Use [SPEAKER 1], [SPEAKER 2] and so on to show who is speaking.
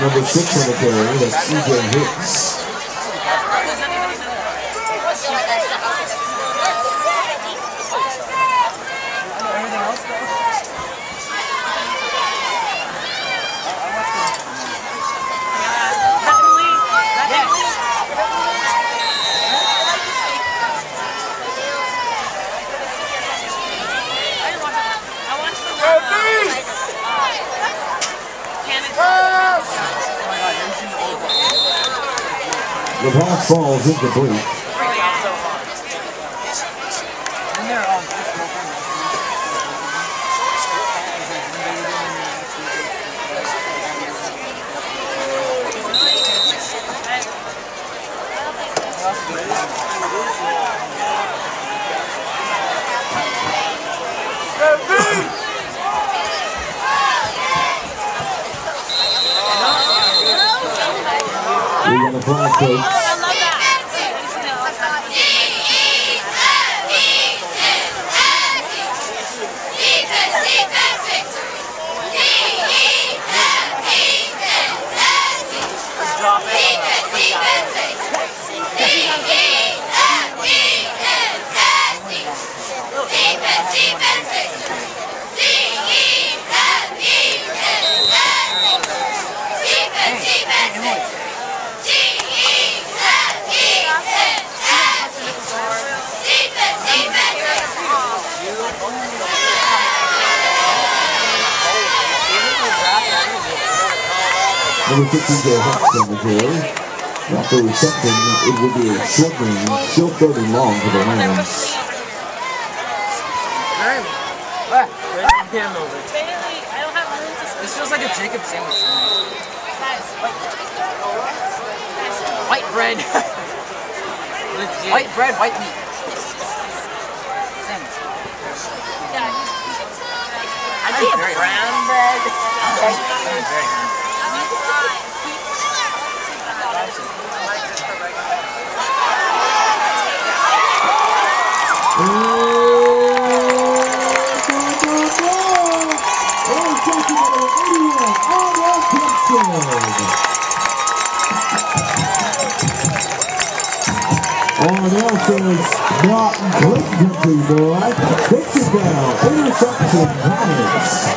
[SPEAKER 1] Number six on the carry, that's CJ Hicks. The pass falls incomplete. We got Number 15, Joe Hicks on the carry. After reception, it will be a short game, still third and long for the Lions.
[SPEAKER 2] Get him over. This feels like a Jacob sandwich. to me. White bread. white bread, white meat. Sandwich. I need brown bread. I'm very hungry.
[SPEAKER 1] Down. Interception. Giants.